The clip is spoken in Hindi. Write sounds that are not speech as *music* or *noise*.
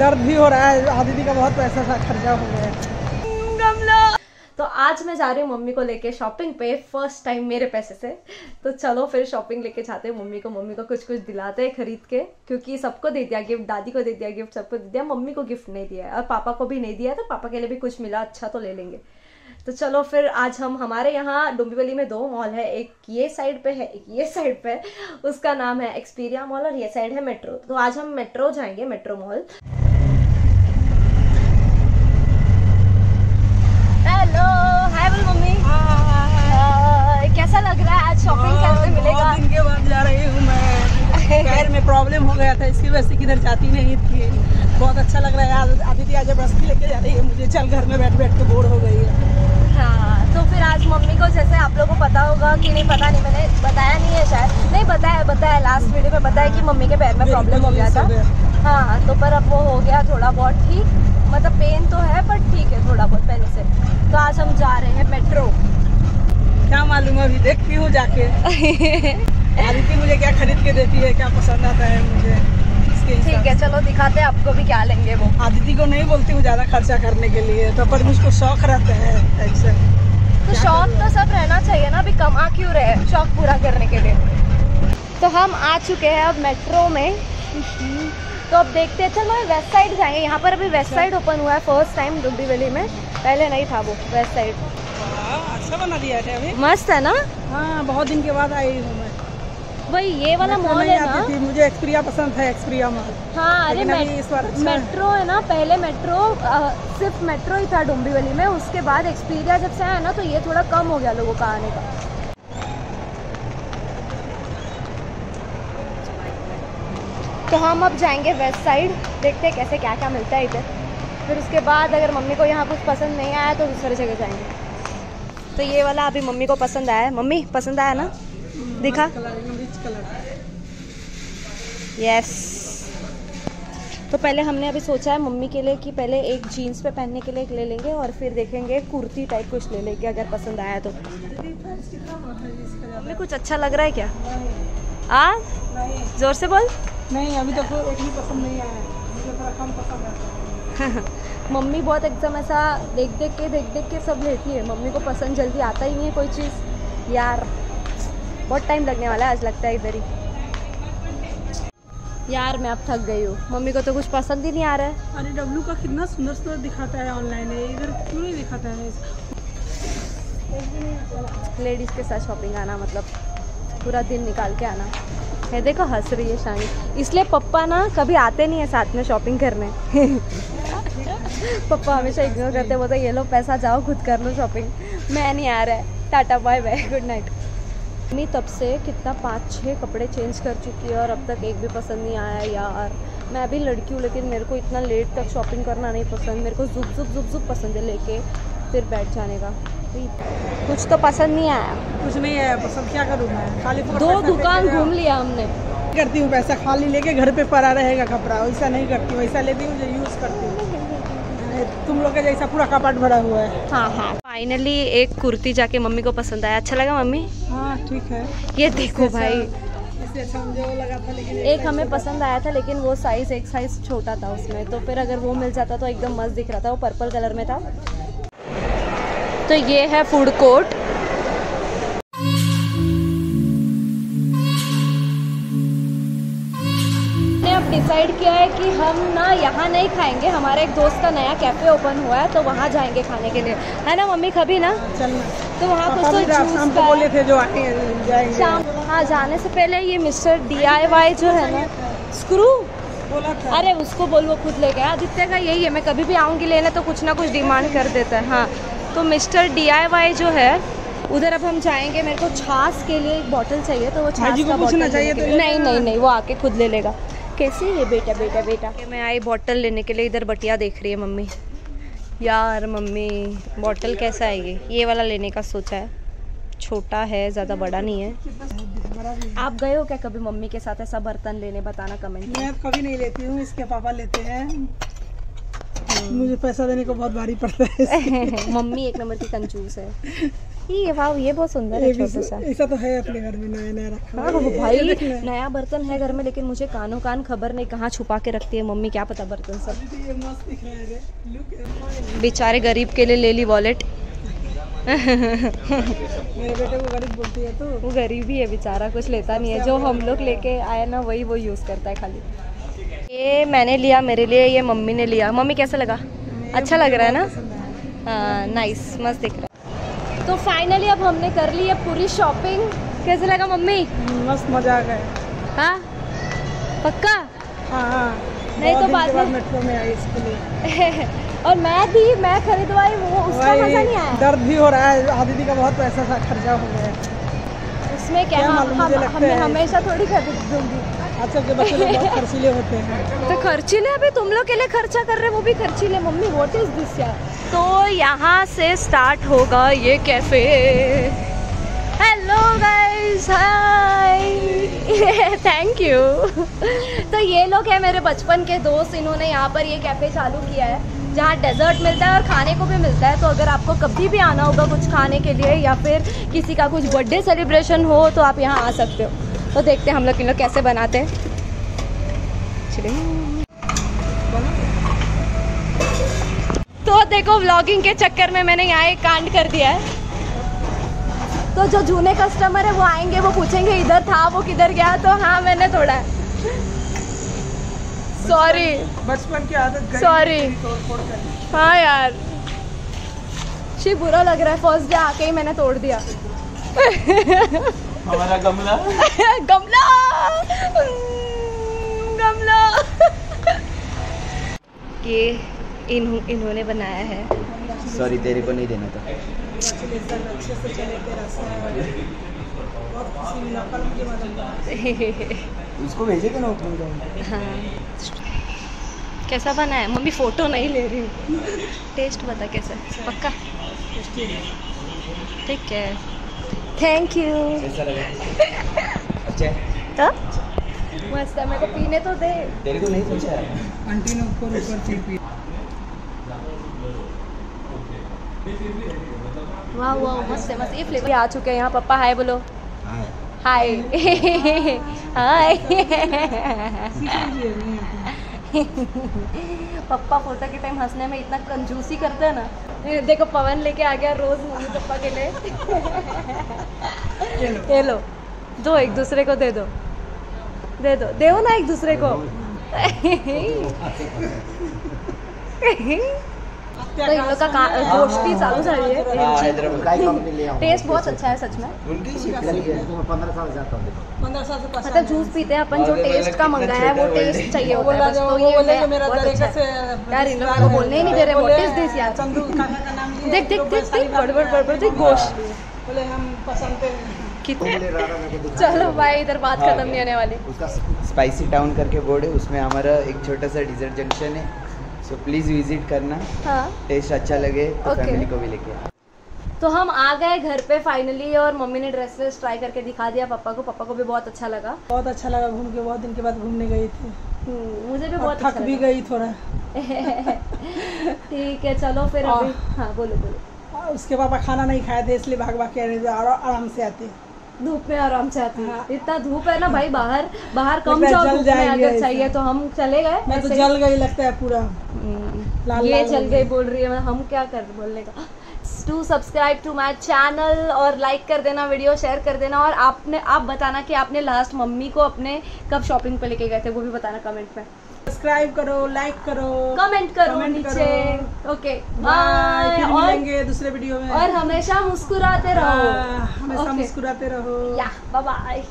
दर्द भी हो रहा है आदि का बहुत पैसा खर्चा हो गया है। तो आज मैं जा रही हूँ मम्मी को लेके शॉपिंग पे फ़र्स्ट टाइम मेरे पैसे से। तो चलो फिर शॉपिंग लेके जाते हैं मम्मी को। मम्मी को कुछ कुछ दिलाते हैं खरीद के, क्योंकि सबको दे दिया गिफ्ट दादी को दे दिया गिफ्ट सबको दे दिया। मम्मी को गिफ्ट नहीं दिया है। और पापा को भी नहीं दिया तो पापा के लिए भी कुछ मिला अच्छा तो ले लेंगे। तो चलो फिर आज हम हमारे यहाँ डुम्बीवली में दो मॉल है एक ये साइड पे है एक ये साइड पे है। उसका नाम है एक्सपीरिया मॉल और ये साइड है मेट्रो। तो आज हम मेट्रो जाएँगे मेट्रो मॉल। हेलो हाय बोल मम्मी। कैसा लग रहा है? आज शॉपिंग कैसे मिलेगा। बहुत दिन के बाद जा रही हूँ मैं। पैर में प्रॉब्लम हो गया था इसकी वजह से किधर जाती नहीं थी। बहुत अच्छा लग रहा है। आज आदिति आज ज़बरदस्ती लेके जा रही है मुझे। चल घर में बैठ बैठ के बोर हो गई है। हाँ तो फिर आज मम्मी को जैसे आप लोगों को पता होगा कि नहीं पता नहीं मैंने बताया नहीं है शायद। नहीं बताया बताया लास्ट वीडियो में बताया कि मम्मी के पैर में प्रॉब्लम हो गया था। हाँ। तो पर अब वो हो गया थोड़ा बहुत ठीक। मतलब पेन तो है पर ठीक है थोड़ा बहुत पहले से। तो आज हम जा रहे हैं मेट्रो क्या मालूम अभी देखती हूँ जाके। *laughs* आदिति मुझे क्या खरीद के देती है क्या पसंद आता है मुझे। ठीक है चलो दिखाते हैं आपको भी क्या लेंगे वो। आदिति को नहीं बोलती हूँ ज़्यादा खर्चा करने के लिए तो पर मुझको शौक रहता है ऐसे। तो शौक तो सब रहना चाहिए ना अभी कमा क्यों रहे? शौक पूरा करने के लिए। तो हम आ चुके हैं अब मेट्रो में। तो अब देखते हैं चलो वेस्ट साइड जाएँगे। यहाँ पर अभी वेस्ट साइड ओपन हुआ है फ़र्स्ट टाइम डुब्बी वैली में। पहले नहीं था वो वेस्ट साइड अच्छा बना दिया है अभी। मस्त है ना? हाँ बहुत दिन के बाद आई हूँ मैं। वही ये वाला मॉल है ना? मुझे एक्सप्रिया पसंद है एक्सप्रिया मॉल हाँ अरे मेट्रो है ना पहले मेट्रो सिर्फ़ मेट्रो ही था डुम्बीवली में उसके बाद एक्सपीरिया जब से आया ना तो ये थोड़ा कम हो गया लोगों का आने का। तो हम अब जाएँगे वेस्ट साइड देखते हैं कैसे क्या क्या मिलता है इधर। फिर उसके बाद अगर मम्मी को यहाँ कुछ पसंद नहीं आया तो दूसरी जगह जाएँगे। तो ये वाला अभी मम्मी को पसंद आया मम्मी पसंद आया ना? दिखा? यस तो पहले हमने अभी सोचा है मम्मी के लिए कि पहले एक जीन्स पे पहनने के लिए एक ले लेंगे और फिर देखेंगे कुर्ती टाइप कुछ ले लेंगे अगर पसंद आया तो। मम्मी कुछ अच्छा लग रहा है क्या? आ? ज़ोर से बोल। नहीं अभी तक तो एक भी पसंद नहीं आया है। मुझे थोड़ा कम पसंद आता है। *laughs* मम्मी बहुत एकदम ऐसा देख देख के देख देख के सब लेती है। मम्मी को पसंद जल्दी आता ही नहीं है कोई चीज़। यार। बहुत टाइम लगने वाला है आज लगता है इधर ही। यार मैं अब थक गई हूँ। मम्मी को तो कुछ पसंद ही नहीं आ रहा है। अरे डब्लू का कितना सुंदर सुंदर दिखाता है ऑनलाइन है इधर क्यों नहीं दिखाता है लेडीज़ के साथ शॉपिंग आना मतलब पूरा दिन निकाल के आना। है देखो हंस रही है शानी। इसलिए पप्पा ना कभी आते नहीं है साथ में शॉपिंग करने। *laughs* पप्पा हमेशा इग्नोर करते बोलते ये लो पैसा जाओ खुद कर लो शॉपिंग मैं नहीं आ रहा है। Tata bye bye good night mummy तब से कितना पाँच छः कपड़े चेंज कर चुकी है और अब तक एक भी पसंद नहीं आया यार। मैं भी लड़की हूँ लेकिन मेरे को इतना लेट तक शॉपिंग करना नहीं पसंद। मेरे को जुप जुप जुप जुप पसंद है लेके फिर बैठ जाने का। कुछ तो पसंद नहीं आया। कुछ नहीं है पसंद क्या करूँ मैं? खाली दो दुकान घूम लिया हमने। करती हूँ पैसा खाली लेके घर पे पड़ा रहेगा कपड़ा वैसा नहीं करती वैसा लेती हूँ यूज़ करती हूँ। तुम लोग के जैसा पूरा कपाट भरा हुआ है। हाँ हाँ। फाइनली एक कुर्ती जाके मम्मी को पसंद आया। अच्छा लगा मम्मी? हाँ ठीक है। ये देखो भाई। अच्छा एक हमें पसंद आया था लेकिन वो साइज़ एक साइज़ छोटा था उसमें। तो फिर अगर वो मिल जाता तो एकदम मस्त दिख रहा था। वो पर्पल कलर में था। तो ये है फ़ूड कोर्ट डिसाइड किया है कि हम ना यहाँ नहीं खाएँगे। हमारे एक दोस्त का नया कैफ़े ओपन हुआ है तो वहाँ जाएँगे खाने के लिए। है ना मम्मी कभी ना? चलना तो वहाँ कुछ तो भी रात जूस शाम को बोले थे जो जाएँगे। शाम हाँ जाने से पहले ये मिस्टर डीआईवाई जो है ना स्क्रू? बोला अरे उसको बोल वो खुद ले गया आदित्य का यही है मैं कभी भी आऊँगी लेने तो कुछ ना कुछ डिमांड कर देता है। हाँ तो मिस्टर डीआईवाई जो है उधर अब हम जाएँगे। मेरे को छाछ के लिए एक बॉटल चाहिए तो वो छाछ का बॉटल चाहिए तो नहीं नहीं नहीं वो आके खुद ले लेगा। कैसे है बेटा बेटा बेटा? मैं आई बॉटल लेने के लिए इधर बटिया देख रही है मम्मी। यार मम्मी बॉटल कैसा है ये? ये वाला लेने का सोचा है। छोटा है ज़्यादा बड़ा नहीं है। है। आप गए हो क्या कभी मम्मी के साथ ऐसा बर्तन लेने बताना कमेंट मैं कभी नहीं लेती हूँ इसके पापा लेते हैं। मुझे पैसा देने को बहुत भारी पड़ता है *laughs* मम्मी एक नंबर की कंजूस है। *laughs* ये वाह ये बहुत सुंदर है छोटा सा। ऐसा तो है अपने घर में नया नया रखा हाँ। भाई। नया बर्तन है घर में लेकिन मुझे कानों कान खबर नहीं कहाँ छुपा के रखती है मम्मी क्या पता बर्तन सब। एट बेचारे गरीब के लिए ले ली वॉलेट मेरे बेटे को गरीब बोलती है तो। वो गरीब ही है बेचारा कुछ लेता नहीं है। जो हम लोग लेके आए ना वही वो यूज़ करता है खाली। ये मैंने लिया मेरे लिए ये मम्मी ने लिया। मम्मी कैसा लगा? अच्छा लग रहा है ना? हाँ नाइस मस्त दिख रहा है। तो फाइनली अब हमने कर ली है पूरी शॉपिंग कैसे लगा मम्मी? मस्त मज़ा आ गया। हाँ? पक्का? हाँ हाँ। नहीं तो बाद में- मेट्रो में आई इसके लिए। *laughs* और मैं थी मैं खरीदवाई वो उसका मज़ा नहीं आया। दर्द भी हो रहा है। आदि का बहुत पैसा खर्चा हो गया उसमें क्या क्या हम हम लगता हमें है। हमेशा थोड़ी खरीद दूँगी। आजकल के बच्चे लोग बहुत खर्चीले होते हैं। *laughs* तो खर्चीले अभी तुम लोग के लिए खर्चा कर रहे हैं वो भी खर्चीले। मम्मी व्हाट इज़ दिस यार? तो यहाँ से स्टार्ट होगा ये cafe hello guys hi thank you तो ये लोग हैं मेरे बचपन के दोस्त इन्होंने यहाँ पर ये कैफ़े चालू किया है। जहाँ डेजर्ट मिलता है और खाने को भी मिलता है तो अगर आपको कभी भी आना होगा कुछ खाने के लिए या फिर किसी का कुछ बर्थडे सेलिब्रेशन हो तो आप यहाँ आ सकते हो। तो देखते हैं हम लोग इन लोग कैसे बनाते हैं। तो देखो व्लॉगिंग के चक्कर में मैंने यहाँ एक कांड कर दिया है। तो जो जूने कस्टमर है, वो आएँगे, वो पूछेंगे, इधर था, वो किधर गया? तो हाँ मैंने थोड़ा सॉरी बचपन की आदत गई Sorry. तोड़ फोड़ कर हाँ यार। शी बुरा लग रहा है। फ़र्स्ट डे आके ही मैंने तोड़ दिया। हमारा गमला। *laughs* गमला। गमला। ये इन इन्होंने बनाया है। सॉरी तेरे को नहीं देना था। अच्छे से चले तेरा बहुत *laughs* उसको भेजे थे ना ओपनिंग का हाँ। कैसा बना है? मम्मी फ़ोटो नहीं ले रही हूँ। टेस्ट बता कैसा है? पक्का? ठीक है। थैंक यू अच्छा तो मस्त है मेरे को पीने तो दे। तेरे को नहीं पूछा? है आंटी ने ऊपर ऊपर चीज़ पी। वाह वाह मस्त है मस्त। ये फ्लेवर आ चुके हैं यहाँ पापा हाय बोलो। हाँ हाय हाय *laughs* पप्पा फ़ोटो के टाइम हंसने में इतना कंजूसी करते हैं ना। देखो पवन लेके आ गया रोज मम्मी पप्पा के लिए। ये लो दो एक दूसरे को दे दो। दे दो दे ना एक दूसरे को। *laughs* *laughs* तो इन लोग का गोष्ठी चालू है हाँ, हैदराबाद। काय कंपनी ले आऊँ टेस्ट बहुत अच्छा है सच में। उनकी शिफ्ट करी है। पंद्रह साल मतलब जूस पीते हैं अपन जो टेस्ट का मंगाया है वो टेस्ट चाहिए होता है। तो ये अच्छा से है। यार इन लोग को बोलने ही नहीं दे रहे बोले, व्हाट इज़ दिस यार चंदू काका का नाम लिए देख देख देख देख बड़बड़ बड़बड़ देख गोश्त बोले हम पसंद कितने चलो भाई इधर बात हाँ, खत्म नहीं होने वाली। उसका स्पाइसी टाउन करके बोर्ड है उसमें हमारा एक छोटा सा डिजर्ट जंक्शन है। सो प्लीज़ विज़िट करना। हाँ। टेस्ट अच्छा लगे तो Okay. फैमिली को भी लेके तो हम आ गए घर पे फाइनली और मम्मी ने ड्रेस वेस ट्राई करके दिखा दिया पापा को। पापा को भी बहुत अच्छा लगा। बहुत अच्छा लगा घूम के बहुत दिन के बाद घूमने गई थी। हम्म, मुझे भी बहुत थक अच्छा भी गई थोड़ा। *laughs* ठीक है चलो फिर अभी। हाँ बोलो बोलो। उसके पापा खाना नहीं खाए थे इसलिए भाग भाग के आराम से आते। धूप में आराम से आती है। इतना धूप है ना भाई बाहर बाहर कम जाओ धूप में अगर चाहिए तो हम चले गए मैं तो जल गई लगता है पूरा। हम्म, लाल ये चल गई। बोल रही है मैं हम क्या कर बोलने का। To subscribe to my channel और लाइक कर देना वीडियो शेयर कर देना और आपने आप बताना कि आपने लास्ट मम्मी को अपने कब शॉपिंग पे लेके गए थे वो भी बताना कमेंट में। सब्सक्राइब करो लाइक करो कमेंट करो नीचे। ओके बाय और मिलेंगे दूसरे वीडियो में। और हमेशा मुस्कुराते रहो। हाँ, हमेशा. मुस्कुराते रहो। या बाय